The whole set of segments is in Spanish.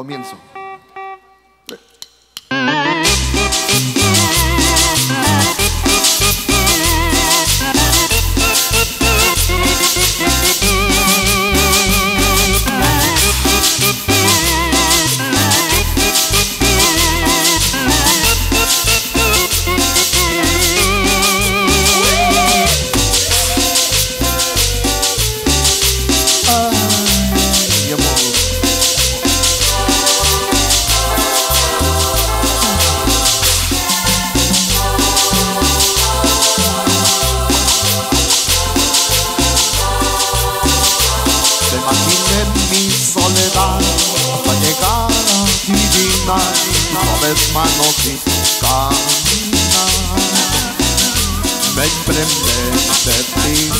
Comienzo. Imaginé mi soledad hasta llegar a adivinar suaves manos y caminar. Me imprendé de ti,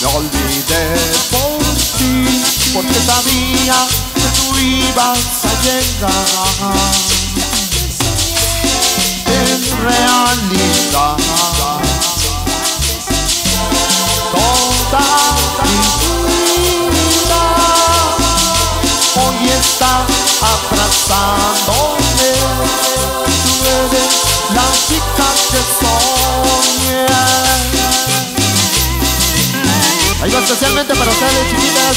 me olvidé por ti, porque sabía que tú ibas a llegar. Ahí va especialmente para ustedes, chiquitas.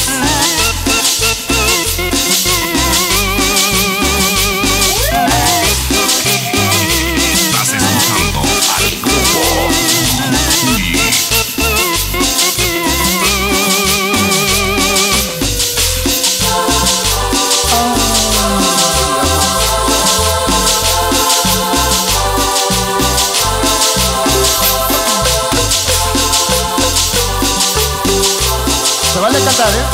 ¿Eh?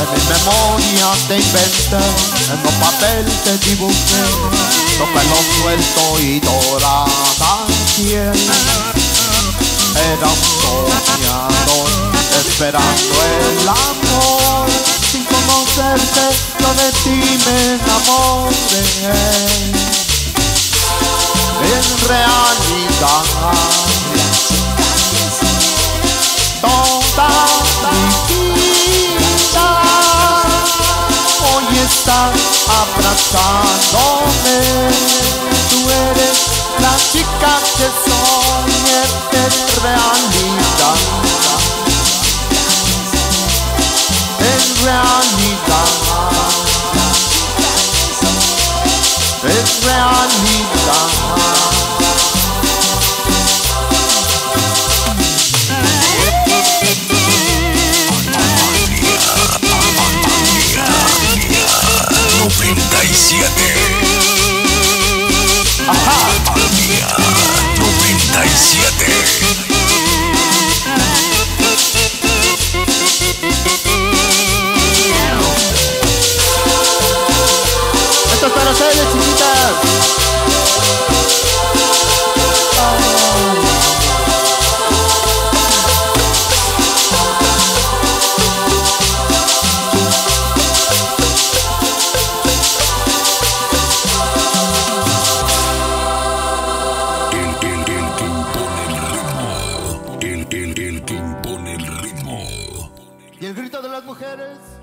En mi memoria te inventé, en los papeles te dibujé, los pelos sueltos y dorada piel. Era un soñador, esperando el amor, sin conocerte, yo de ti me enamoré. En realidad abrazándome. Tú eres la chica que soñé en realidad. 97. Ajá. Armonía 97. Esto es para ustedes, chiquitas. De las mujeres.